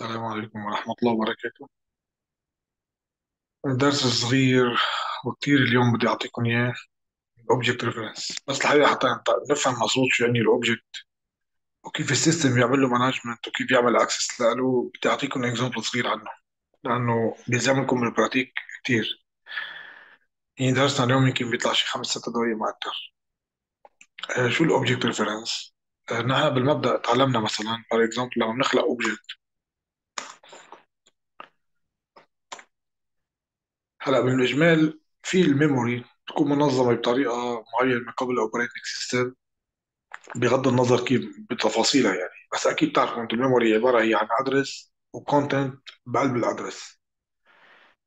السلام عليكم ورحمة الله وبركاته. درس صغير وكتير اليوم بدي أعطيكم إياه ال object reference بس الحقيقة حتى نفهم مظبوط شو يعني ال object وكيف ال system يعمل له management وكيف يعمل access له بدي أعطيكم example صغير عنه لأنه بيلزمكم بال pratique كتير. يعني درسنا اليوم يمكن بيطلع شي خمس ست دقايق ما أكتر. آه شو ال object reference؟ آه نحن بالمبدأ تعلمنا مثلا for example لما بنخلق object هلا بالإجمال في ال memory تكون منظمة بطريقة معينة من قبل ال operating system بغض النظر كيف بتفاصيلها يعني. بس أكيد بتعرفوا أنتم ال memory عبارة هي عن address و content بقلب ال address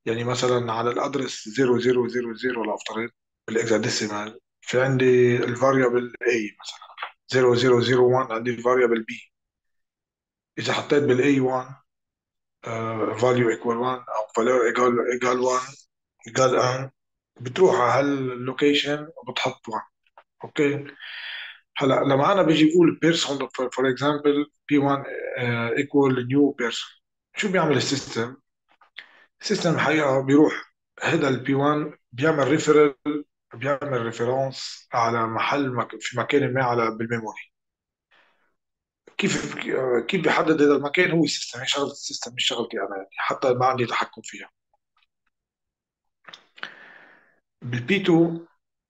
يعني مثلا على ال address 0000 لأفترض بال hexadecimal في عندي ال variable A مثلا 0001 عندي ال variable B. إذا حطيت بال A 1 value equal 1 أو value égal égal 1 égal un بتروح على هال location وبتحط 1 okay؟ هلأ لما أنا بيجي بقول Person for example P 1 equal new Person شو بيعمل ال system؟ ال system الحقيقة بيروح هذا ال P 1 بيعمل referral بيعمل reference على محل. في مكان ما على بال memory. كيف كيف بيحدد هذا المكان؟ هو ال system هي شغلة ال system مش شغلتي أنا يعني حتى ما عندي تحكم فيها. بال P 2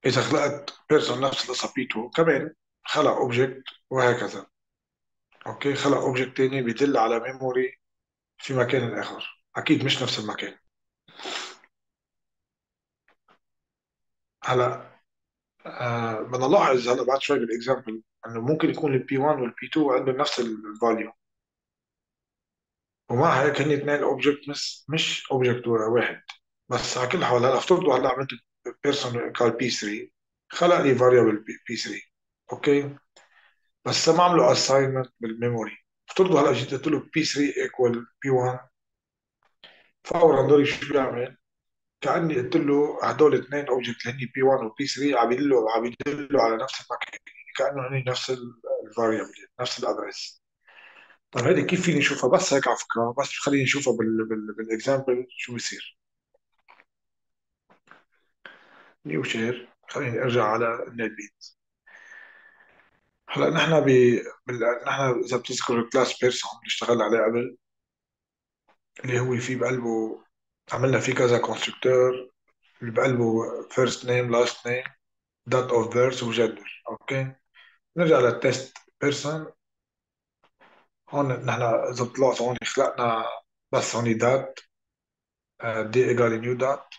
إذا خلقت Person نفس 2 كمان خلق object وهكذا. okay؟ خلق object تاني بيدل على memory في مكان آخر. أكيد مش نفس المكان. هلا آه بدنا نلاحظ هلا بعد شوي بال example إنه ممكن يكون ال P 1 وال P 2 عندهم نفس ال value ومع هيك هن اثنين object مش object واحد. بس على كل حال هلا افترضوا هلا عملت Person قال P 3 خلق لي variable P 3 okay بس ما عملوا assignment بال memory افترضوا هلا جيت قلت له P 3 equal P 1 فورا دوري شو بيعمل؟ كأني قلت له هدول اثنين object اللي هن P 1 و P 3 عم يدلوا عم يدلوا على نفس المكان كانه هن نفس ال variable نفس ال address طيب هيدي كيف فيني أشوفها؟ بس هيك على فكرة بس خليني أشوفها بال بال بال example شو بصير new share خليني أرجع على ال NetBeans هلا نحن ب بال... نحن إذا بتذكر ال class Person اللي اشتغلنا عليه قبل اللي هو في بقلبه عملنا فيه كذا constructor اللي بقلبه first name last name date of birth و gender okay؟ نرجع لل test Person هون نحن إذا بتلاحظوا هون خلقنا بس هون date D égal new date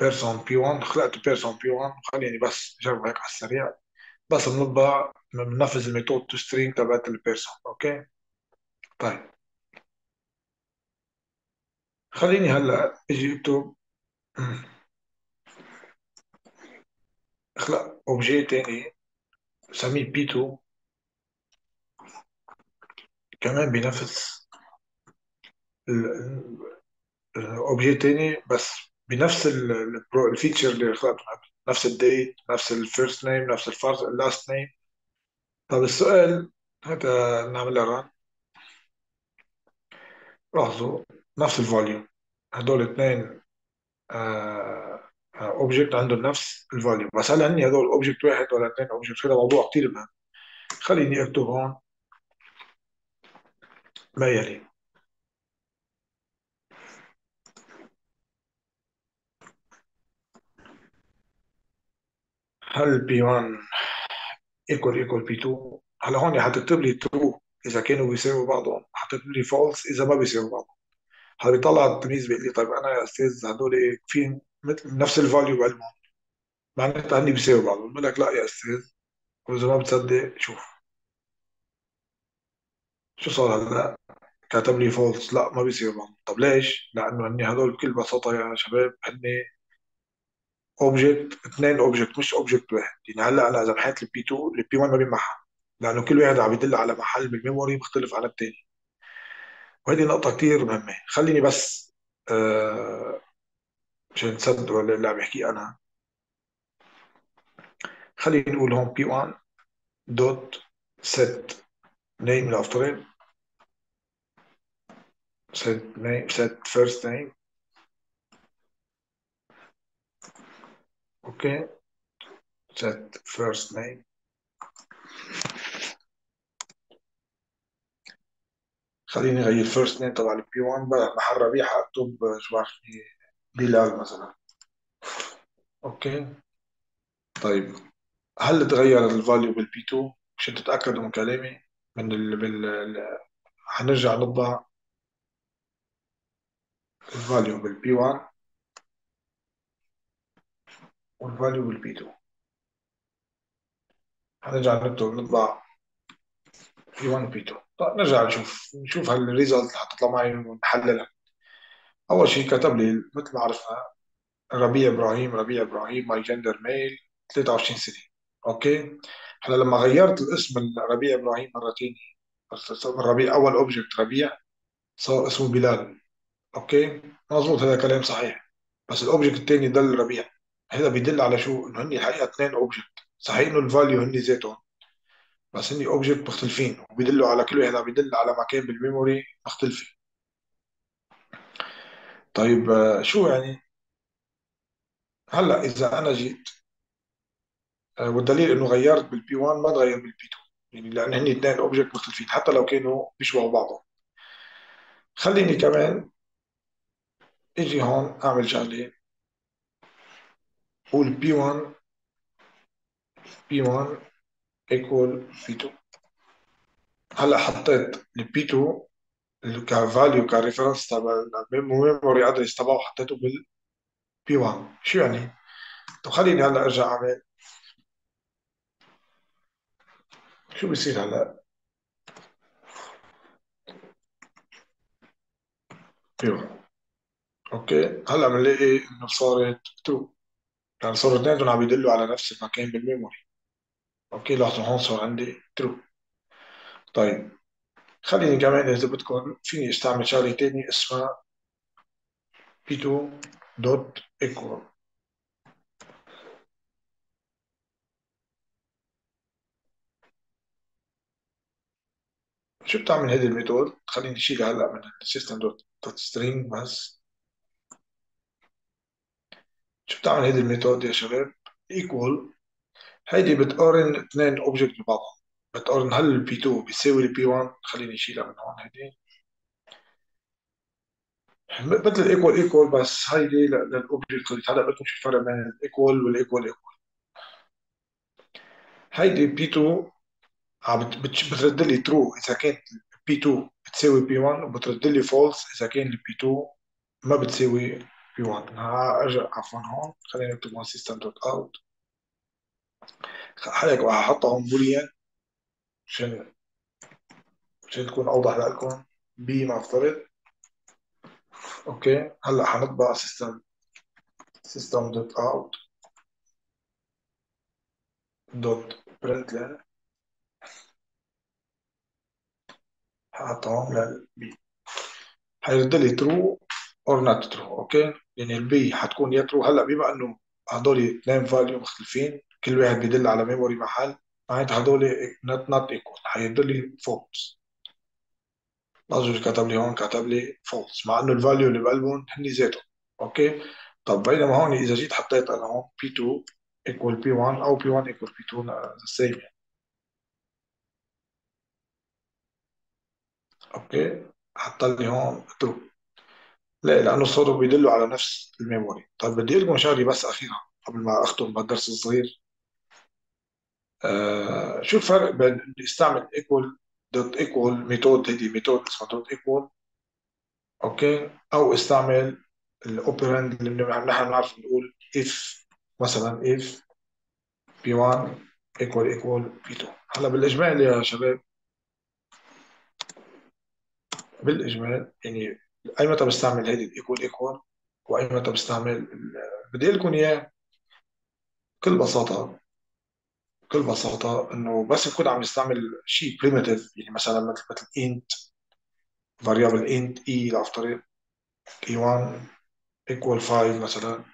Person P 1 خلقت Person P 1 خليني بس جرب هيك على السريع. بس بنطبع بننفذ ال method toString تبعت ال Person okay؟ طيب. خليني هلأ أجي أكتب. اخلق objet تاني سميه P 2 كمان بنفس ال objet تاني بس بنفس ال feature اللي قبل نفس ال date نفس ال first name نفس ال last name طب السؤال هذا نعمل run لاحظوا نفس ال value هدول اثنين object عندهم نفس ال value بس هل هن هدول object واحد ولا اثنين object هذا موضوع كثير مهم. خليني اكتب هون ما يلي. هل P 1 equal equal P 2 هلا هون حتكتب لي true إذا كانوا بيساووا بعضهم. حتكتب لي false إذا ما بيساووا بعضهم. هلا بيطلع التلميذ بيقول لي. طيب أنا يا أستاذ هدول في نفس ال value بعلمهم معناتها هني بيساووا بعضهم. بقول لك لا يا أستاذ وإذا ما بتصدق شوف. شو صار هلا؟ كتب لي false لا ما بيصير بعض طب ليش؟ لأنه هني هدول بكل بساطة يا شباب هني object اثنين object مش object واحد. يعني هلأ أنا إذا محيت ال P 2 ال P 1 ما بينمحى لأنه كل واحد عم يدل على محل بال memory مختلف عن الثاني وهذه نقطة كثير مهمة. خليني بس آه عشان تصدقوا اللي عم بحكيه أنا. خلينا نقول هون P 1 dot set name لأفترض. set name set first name. okay set first name. خليني أغير first name تبع ال P 1 بدل محل ربيع اكتب شو بعرفني بلال مثلا. okay. طيب. هل تغير ال value بال P 2 عشان تتاكدوا من كلامي؟ من ال... بال ال- هنرجع نطبع الفاليو بالبي 1 والفاليو بالبي 2 هنرجع نكتب نطبع P 1 P 2 طيب نرجع نشوف. نشوف هال result اللي حتطلع معي ونحللها أول شيء كتب لي مثل ما عرفنا ربيع إبراهيم ربيع إبراهيم my gender male 23 سنة. okay؟ هلا لما غيرت الاسم ربيع إبراهيم من ربيع أول object ربيع صار اسمه بلال. okay؟ مظبوط هذا كلام صحيح. بس ال object الثاني دل ربيع. هذا بيدل على شو؟ إنه هن الحقيقة اثنين object صحيح إنه ال value هن ذاتهم بس هن object مختلفين وبيدلوا على كل واحد بيدل على مكان بال memory مختلفة. طيب آه، شو يعني؟ هلأ إذا أنا جيت آه، والدليل إنه غيرت بال P 1 ما تغير بال P 2 يعني لأن هن اثنين object مختلفين حتى لو كانوا بيشبهوا بعضهم. خليني كمان إجي هون أعمل شغلة. قول P1 P1 equal P2 هلا حطيت ال P2 اللي ك value reference تبع ال memory address تبعه حطيته بال P1 شو يعني؟ طب خليني هلا أرجع أعمل. شو بصير هلا؟ P1 okay. هلا بنلاقي إنه صارت 2 العنصرين دول عم يدلوا على نفس المكان بال memory. okay لاحظوا هون صار عندي true طيب خليني كمان إذا بدكم فيني أستعمل شغلة تانية اسمها p2 dot equal شو بتعمل هيدي ال method؟ خليني اشيلها هلأ من ال system dot string بس. شو بتعمل هيدي ال method يا شباب؟ equal هيدي بتقارن اثنين object ببعضهم بتقارن هل ال P 2 بيساوي ال P 1 خليني اشيلها من هون هيدي. مثل ال equal equal بس هيدي لل object هلا بدكم شو الفرق بين ال equal وال equal equal هيدي P 2 عم بت- بت- بترد لي true إذا كانت P 2 بتساوي P 1 وبترد لي false إذا كان ال P 2 ما بتساوي P 1 ارجع عفوا هون. خلينا نكتب هون system dot out هيك وهحطها هون boolean عشان عشان تكون أوضح لكم. B نفترض okay. هلأ حنطبع system system dot out dot حاطها هون لل B حيرد لي true or not true okay يعني ال B حتكون يا true هلأ بما إنه هدول اثنين value مختلفين كل واحد بيدل على memory محل معناتها هدول not not equal حيرد لي false لاحظوا كتب لي هون كتب لي false مع إنه ال value اللي بقلبهم هن ذاتهم okay طب بينما هون إذا جيت حطيت أنا هون P 2 equal P 1 أو P 1 equal P 2 the same يعني. okay حط لي هون true لا لأنه صاروا بيدلوا على نفس ال memory. طيب بدي أقول لكم شغله بس اخيره قبل ما أختم بالدرس الصغير. آه شو الفرق بين استعمل equal dot equal method هيدي method اسمها dot equal okay؟ أو استعمل ال operand اللي نحن بنعرف نقول if مثلا if p1 equal equal p2 هلأ بالإجمال يا شباب. بالإجمال يعني أي متى بستعمل هيدي؟ ال equal equal وأي متى بستعمل بدي أقول لكم إياه بكل بساطة. بكل بساطة إنه بس نكون عم نستعمل شيء primitive يعني مثلا مثل مثل int variable int e لافترض e1 equal 5 مثلا.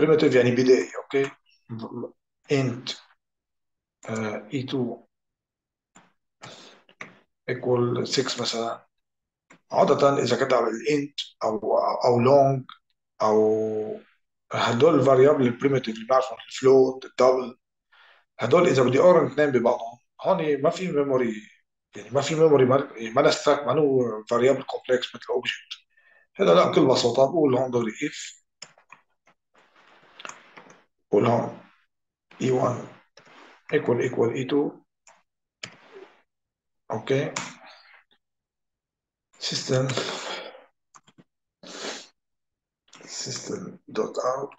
primitive يعني بدائي okay؟ int آه، e2 equal 6 مثلا. عادة إذا كتب ال int أو أو long أو هدول ال variable ال primitive اللي بنعرفهم ال float ال double هدول إذا بدي أقارن اثنين ببعضهم هون ما في memory يعني ما في memory ما يعني ما هو variable complex مثل object هذا لا بكل بساطة بقول هون دغري if بقول هون e1 equal equal e2 okay system system dot out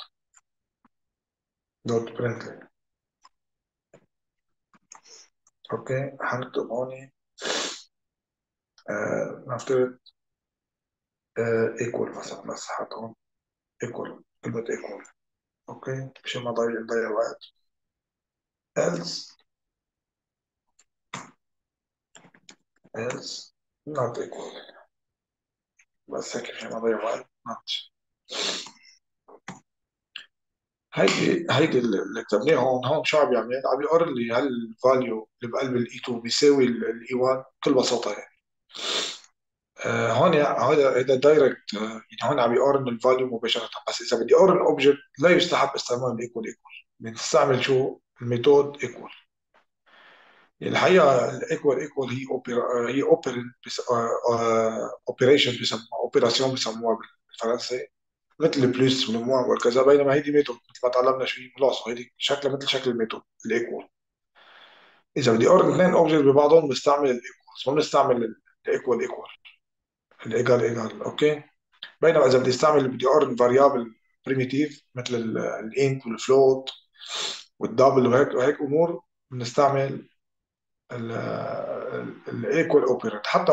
dot println اوكي هنكتب هون آه نفترض آه equal مثلا بس حط هون equal كلمة equal اوكي مشان ما نضيع نضيع وقت else else not equal هيك مشان ما نضيع وقت هيدي هيدي اللي كتبناها هون هون شو عم يعمل؟ عم يقارن لي هل ال value اللي بقلب ال i 2 بيساوي ال i 1 بكل بساطة يعني. آه هون هذا هذا direct يعني هون عم يقارن ال value مباشرة. بس إذا بدي أقارن object لا يستحب استعمال ال equal equal بنستعمل شو؟ ال method equal الحقيقة ال equal equal هي اوبرا هي operand operation بيسموها opération بيسموها بالفرنسي مثل ال plus وال moins وكذا بينما هيدي method مثل ما تعلمنا شوي خلاص هيدي شكلها مثل شكل الميثود ال equal إذا بدي اقارن اثنين object ببعضهم بستعمل ال equal ما بنستعمل ال equal equal ال égal égal okay؟ بينما إذا بدي استعمل بدي اقارن variable primitive مثل ال int وال float وال double وهيك وهيك أمور بنستعمل الايكوال اوبرنت حتى